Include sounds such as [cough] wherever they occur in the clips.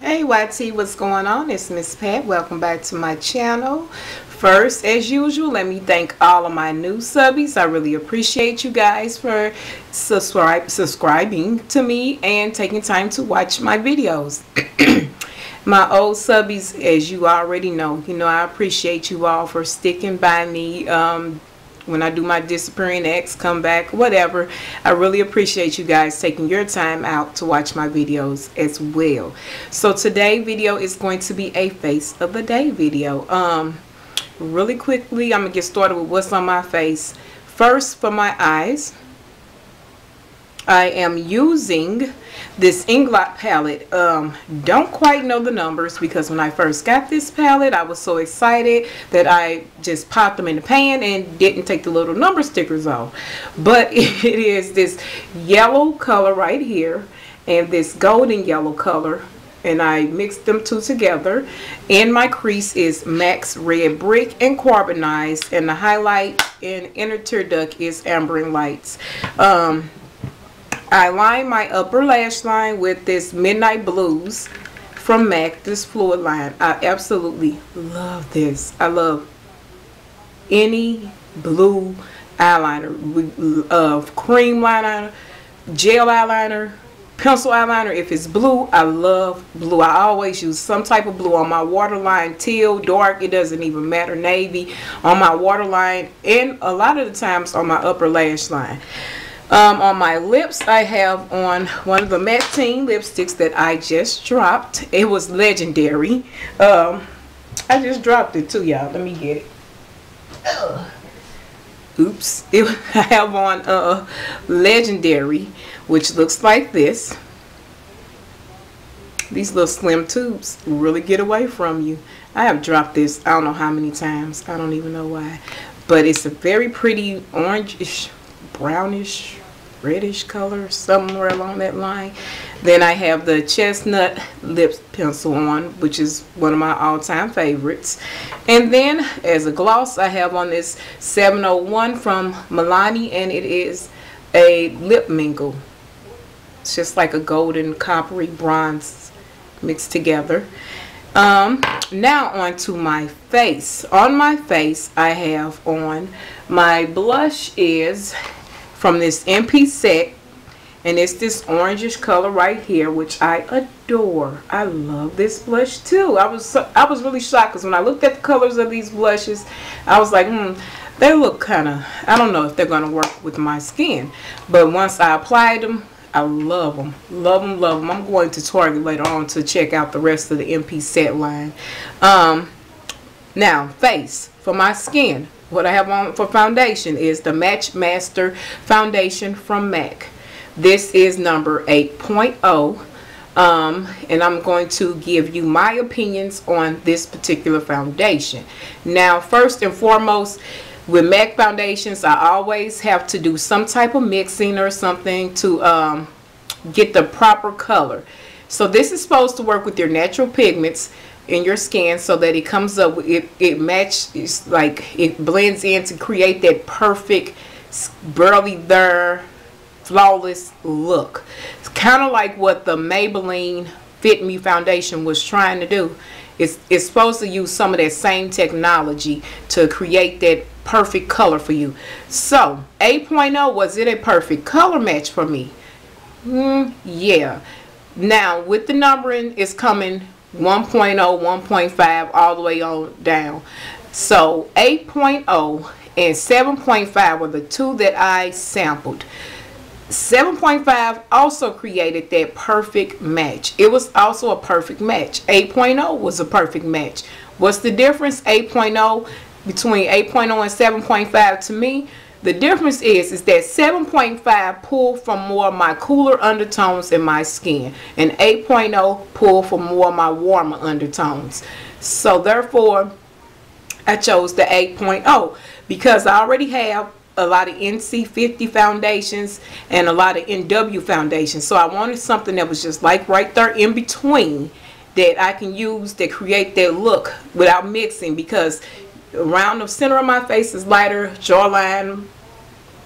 Hey YT, what's going on? It's Miss Pat. Welcome back to my channel. First, as usual, let me thank all of my new subbies. I really appreciate you guys for subscribe subscribing to me and taking time to watch my videos. [clears throat] my old subbies, as you already know, you know, I appreciate you all for sticking by me, um, when I do my disappearing ex, come back, whatever. I really appreciate you guys taking your time out to watch my videos as well. So today video is going to be a face of the day video. Um, really quickly, I'm going to get started with what's on my face. First, for my eyes. I am using this Inglot palette. Um, don't quite know the numbers because when I first got this palette, I was so excited that I just popped them in the pan and didn't take the little number stickers off. But [laughs] it is this yellow color right here and this golden yellow color and I mixed them two together and my crease is Max Red Brick and Carbonized and the highlight in Inner Tear Duct is Amber and Lights. Um, I line my upper lash line with this Midnight Blues from MAC, this fluid line. I absolutely love this. I love any blue eyeliner, uh, cream eyeliner, gel eyeliner, pencil eyeliner. If it's blue, I love blue. I always use some type of blue on my waterline, teal, dark, it doesn't even matter, navy, on my waterline, and a lot of the times on my upper lash line. Um, on my lips, I have on one of the Mattene lipsticks that I just dropped. It was legendary. Um, I just dropped it too, y'all. Let me get it. Ugh. Oops. [laughs] It, I have on uh, legendary, which looks like this. These little slim tubes really get away from you. I have dropped this I don't know how many times. I don't even know why. But it's a very pretty orangish brownish reddish color somewhere along that line. Then I have the chestnut lip pencil on which is one of my all-time favorites. And then as a gloss I have on this 701 from Milani and it is a lip mingle. It's just like a golden coppery bronze mixed together. Um, now onto my face. On my face I have on my blush is from this MP set and it's this orangish color right here which I adore. I love this blush too. I was so, I was really shocked because when I looked at the colors of these blushes I was like hmm they look kind of I don't know if they're gonna work with my skin. But once I applied them I love them love them love them I'm going to Target later on to check out the rest of the MP set line. Um, now face for my skin what I have on for foundation is the Match Master Foundation from MAC. This is number 8.0. Um, and I'm going to give you my opinions on this particular foundation. Now, first and foremost, with MAC foundations, I always have to do some type of mixing or something to um, get the proper color. So this is supposed to work with your natural pigments in your skin so that it comes up it it matches like it blends in to create that perfect barely there flawless look. It's kind of like what the Maybelline Fit Me foundation was trying to do. It's, it's supposed to use some of that same technology to create that perfect color for you. So 8.0 was it a perfect color match for me? Mm, yeah. Now with the numbering it's coming 1.0, 1.5, all the way on down. So 8.0 and 7.5 were the two that I sampled. 7.5 also created that perfect match. It was also a perfect match. 8.0 was a perfect match. What's the difference 8.0 between 8.0 and 7.5 to me? The difference is, is that 7.5 pull from more of my cooler undertones in my skin and 8.0 pull from more of my warmer undertones. So therefore, I chose the 8.0 because I already have a lot of NC50 foundations and a lot of NW foundations. So I wanted something that was just like right there in between that I can use to create that look without mixing because around the center of my face is lighter, jawline,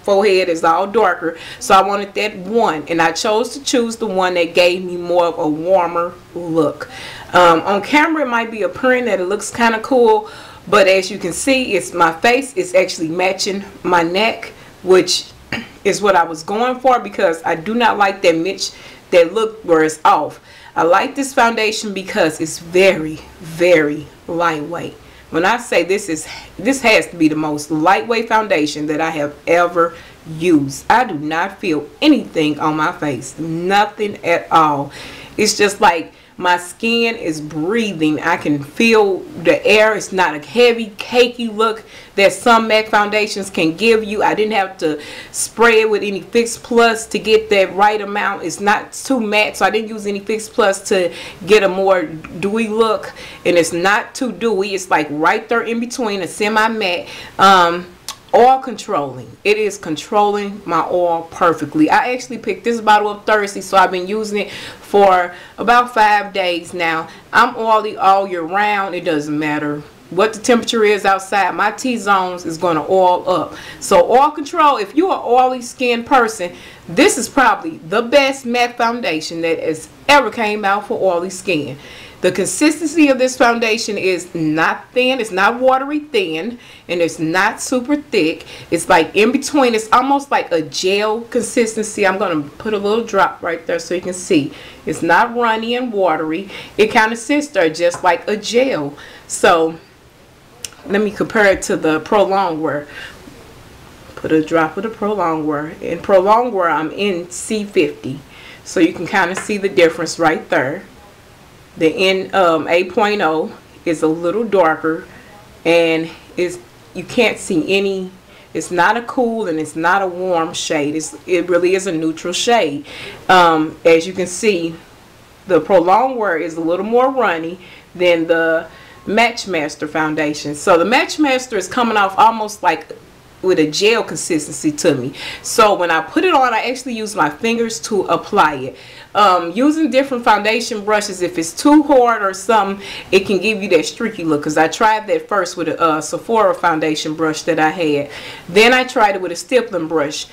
forehead is all darker. So I wanted that one. And I chose to choose the one that gave me more of a warmer look. Um, on camera, it might be appearing that it looks kind of cool. But as you can see, it's my face is actually matching my neck, which [clears throat] is what I was going for because I do not like that Mitch that look where it's off. I like this foundation because it's very, very lightweight. When I say this is, this has to be the most lightweight foundation that I have ever used. I do not feel anything on my face. Nothing at all. It's just like my skin is breathing. I can feel the air. It's not a heavy, cakey look that some MAC foundations can give you. I didn't have to spray it with any Fix Plus to get that right amount. It's not too matte, so I didn't use any Fix Plus to get a more dewy look. And it's not too dewy. It's like right there in between a semi-matte. Um, oil controlling. It is controlling my oil perfectly. I actually picked this bottle up thursday so i've been using it for about five days now. I'm oily all year round. It doesn't matter what the temperature is outside. My t-zones is going to oil up. So oil control if you're an oily skin person this is probably the best matte foundation that has ever came out for oily skin the consistency of this foundation is not thin, it's not watery thin, and it's not super thick. It's like in between, it's almost like a gel consistency. I'm going to put a little drop right there so you can see. It's not runny and watery. It kind of sits there just like a gel. So let me compare it to the Pro Longwear. Put a drop of the Pro Longwear. In Pro Longwear, I'm NC50. So you can kind of see the difference right there. The N um, 8.0 is a little darker and is you can't see any it's not a cool and it's not a warm shade. It's it really is a neutral shade. Um, as you can see the Pro Longwear is a little more runny than the Matchmaster foundation. So the Matchmaster is coming off almost like with a gel consistency to me. So when I put it on I actually use my fingers to apply it. Um, using different foundation brushes if it's too hard or something it can give you that streaky look because I tried that first with a uh, Sephora foundation brush that I had. Then I tried it with a stippling brush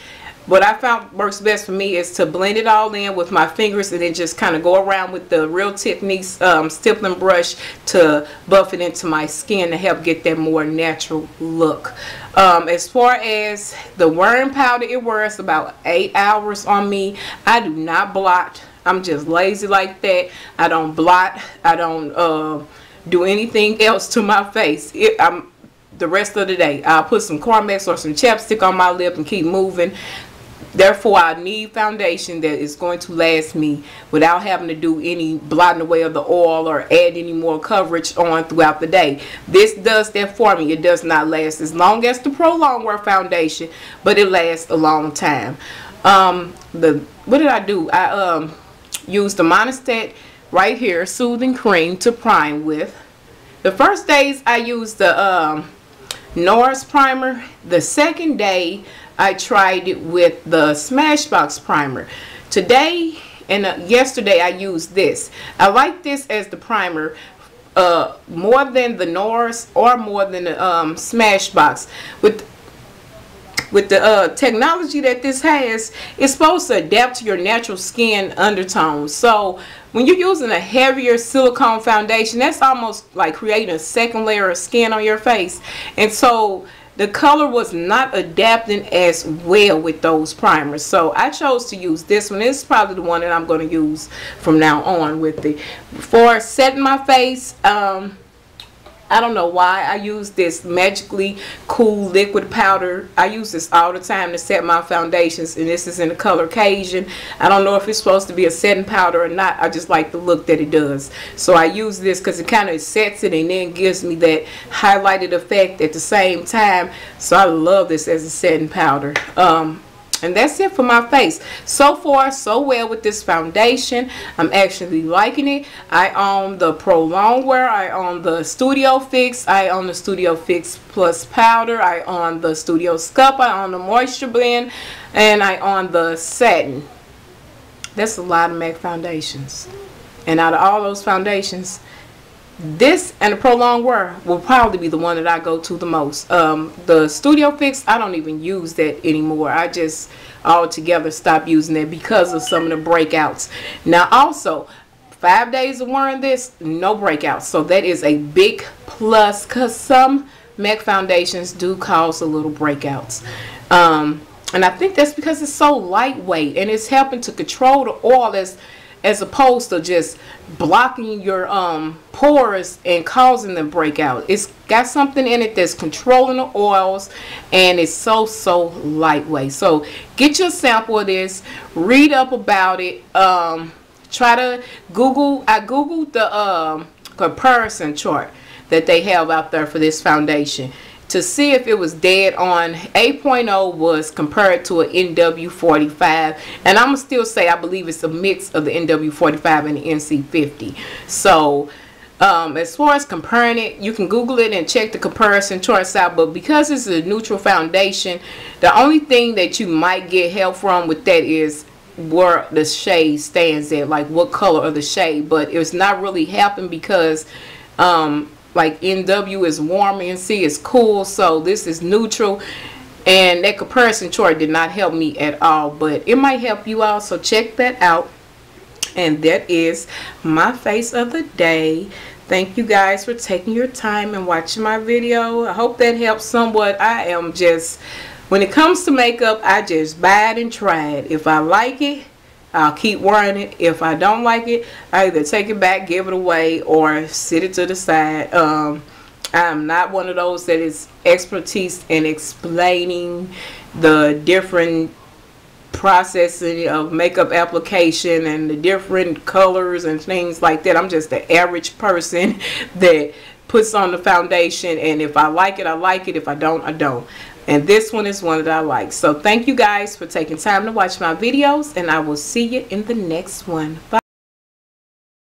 what I found works best for me is to blend it all in with my fingers and then just kind of go around with the Real Techniques um, stippling brush to buff it into my skin to help get that more natural look. Um, as far as the wearing powder, it wears about 8 hours on me. I do not blot. I'm just lazy like that. I don't blot. I don't uh, do anything else to my face. It, the rest of the day. I'll put some Carmex or some chapstick on my lip and keep moving. Therefore, I need foundation that is going to last me without having to do any blotting away of the oil or add any more coverage on throughout the day. This does that for me. It does not last as long as the Pro Longwear foundation, but it lasts a long time. Um, the What did I do? I um, used the Monistat right here, Soothing Cream to prime with. The first days I used the um, NARS primer. The second day I tried it with the Smashbox primer. Today and uh, yesterday I used this. I like this as the primer uh, more than the NARS or more than the um, Smashbox. With with the uh, technology that this has, it's supposed to adapt to your natural skin undertones. So when you're using a heavier silicone foundation, that's almost like creating a second layer of skin on your face. And so the color was not adapting as well with those primers. So I chose to use this one. This is probably the one that I'm going to use from now on with the for setting my face um, I don't know why I use this magically cool liquid powder. I use this all the time to set my foundations and this is in the color Cajun. I don't know if it's supposed to be a setting powder or not. I just like the look that it does. So I use this because it kind of sets it and then gives me that highlighted effect at the same time. So I love this as a setting powder. Um, and that's it for my face. So far so well with this foundation. I'm actually liking it. I own the pro longwear i own the studio fix. I own the studio fix plus powder. I own the studio sculpt i own the moisture blend. And i own the satin. That's a lot of mac foundations. And out of all those foundations this and the Pro Longwear will probably be the one that I go to the most. Um, the Studio Fix, I don't even use that anymore. I just altogether stopped using it because of some of the breakouts. Now also, five days of wearing this, no breakouts. So that is a big plus because some MAC foundations do cause a little breakouts. Um, and I think that's because it's so lightweight and it's helping to control the oil as as opposed to just blocking your um, pores and causing them breakout. It's got something in it that's controlling the oils and it's so so lightweight. So get your sample of this, read up about it. Um, try to Google. I googled the um, comparison chart that they have out there for this foundation to see if it was dead on. 8.0 was compared to an NW45 and I'm still say I believe it's a mix of the NW45 and the NC50 so um, as far as comparing it you can google it and check the comparison charts out but because it's a neutral foundation the only thing that you might get help from with that is where the shade stands at like what color of the shade but it's not really helping because um, like NW is warm, NC is cool, so this is neutral. And that comparison chart did not help me at all, but it might help you all, so check that out. And that is my face of the day. Thank you guys for taking your time and watching my video. I hope that helps somewhat. I am just, when it comes to makeup, I just buy it and try it. If I like it, I'll keep wearing it. If I don't like it, I either take it back, give it away, or sit it to the side. Um, I'm not one of those that is expertise in explaining the different processing of makeup application and the different colors and things like that. I'm just the average person [laughs] that puts on the foundation and if I like it, I like it. If I don't, I don't. And this one is one that I like. So thank you guys for taking time to watch my videos and I will see you in the next one. Bye.